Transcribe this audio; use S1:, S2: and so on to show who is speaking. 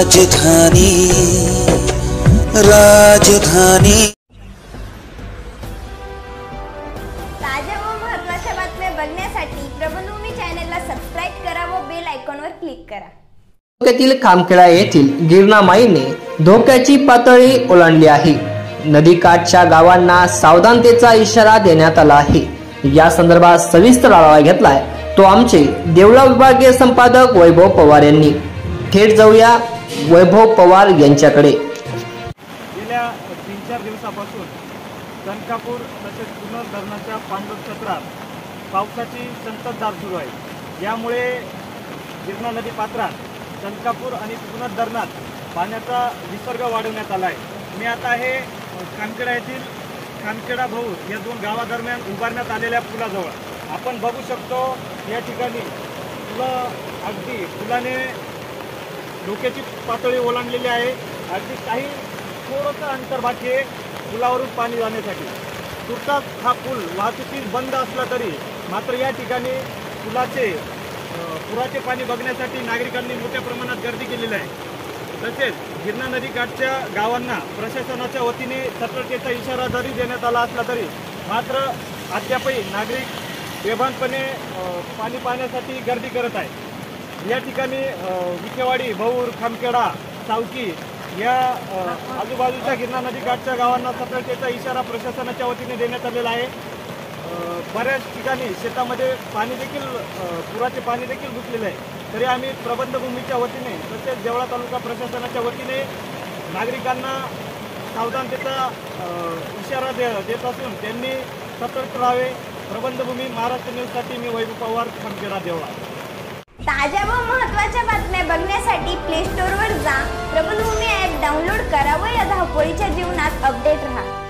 S1: राजधानी राजधानी।
S2: ताज्या व महत्त्वाच्या बातम्या बघण्यासाठी चॅनलला सबस्क्राईब करा व बेल आयकॉनवर क्लिक करा.
S3: तालुक्यातील खामखेडा येथील गिरणा माईने धोक्याची पातळी ओलांडली आहे. नदीकाठच्या गावांना सावधानतेचा इशारा देण्यात आला आहे. या संदर्भात सविस्तर आढावा घेतलाय तो आमचे देवळा विभागीय संपादक वैभव पवार यांनी. थेट जाऊया वैभव पवार यांच्याकडे.
S4: गेल्या तीन चार दिवसापासून कनकापूर तसेच पुनर धरणाच्या पांडव क्षेत्रात पावसाची संततधार सुरू आहे. यामुळे गिरणा नदी पात्रात कनकापूर आणि पुनर धरणात पाण्याचा विसर्ग वाढवण्यात आला आहे मी आता हे कानखेडा येथील कानखेडा भाऊ या दोन गावादरम्यान उभारण्यात आलेल्या पुलाजवळ. आपण बघू शकतो या ठिकाणी फुलं अगदी फुलाने डोक्याची पातळी ओलांडलेली आहे. अगदी काही थोडंसं अंतर बाकी आहे पुलावरून पाणी जाण्यासाठी. तुर्तास हा पूल वाहतुकीस बंद असला तरी मात्र या ठिकाणी पुलाचे पुराचे पाणी बघण्यासाठी नागरिकांनी मोठ्या प्रमाणात गर्दी केलेली आहे. तसेच गिरणा नदीकाठच्या गावांना प्रशासनाच्या वतीने सतर्कतेचा इशारा जरी देण्यात आला असला तरी मात्र अद्यापही नागरिक बेभानपणे पाणी पाहण्यासाठी गर्दी करत आहे या ठिकाणी विखेवाडी भौर खामखेडा सावकी या आजूबाजूच्या गिरणा नदीकाठच्या गावांना सतर्कतेचा इशारा प्रशासनाच्या वतीने देण्यात आलेला आहे. बऱ्याच ठिकाणी शेतामध्ये पाणी देखील पुराचे पाणी देखील घुसलेले आहे. तरी आम्ही प्रबंधभूमीच्या वतीने तसेच देवळा तालुका प्रशासनाच्या वतीने नागरिकांना सावधानतेचा इशारा दे देत असून त्यांनी सतर्क राहावे. प्रबंधभूमी महाराष्ट्र न्यूजसाठी मी वैभव पवार खंडखेडा देवळा.
S2: ताज्या व महत्त्वाच्या बातम्या बघण्यासाठी प्ले स्टोअरवर जा. प्रबलभूमी ॲप डाउनलोड करा व या धावपळीच्या जीवनात अपडेट राहा.